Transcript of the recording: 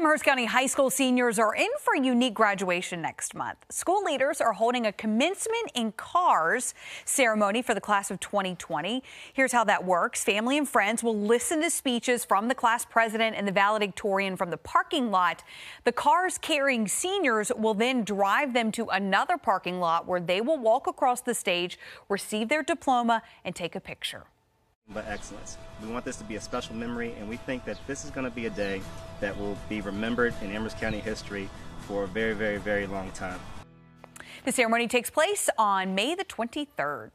Amherst County High School seniors are in for a unique graduation next month. School leaders are holding a commencement in cars ceremony for the class of 2020. Here's how that works. Family and friends will listen to speeches from the class president and the valedictorian from the parking lot. The cars carrying seniors will then drive them to another parking lot where they will walk across the stage, receive their diploma, and take a picture but excellence. We want this to be a special memory, and we think that this is going to be a day that will be remembered in Amherst County history for a very, very, very long time. The ceremony takes place on May the 23rd.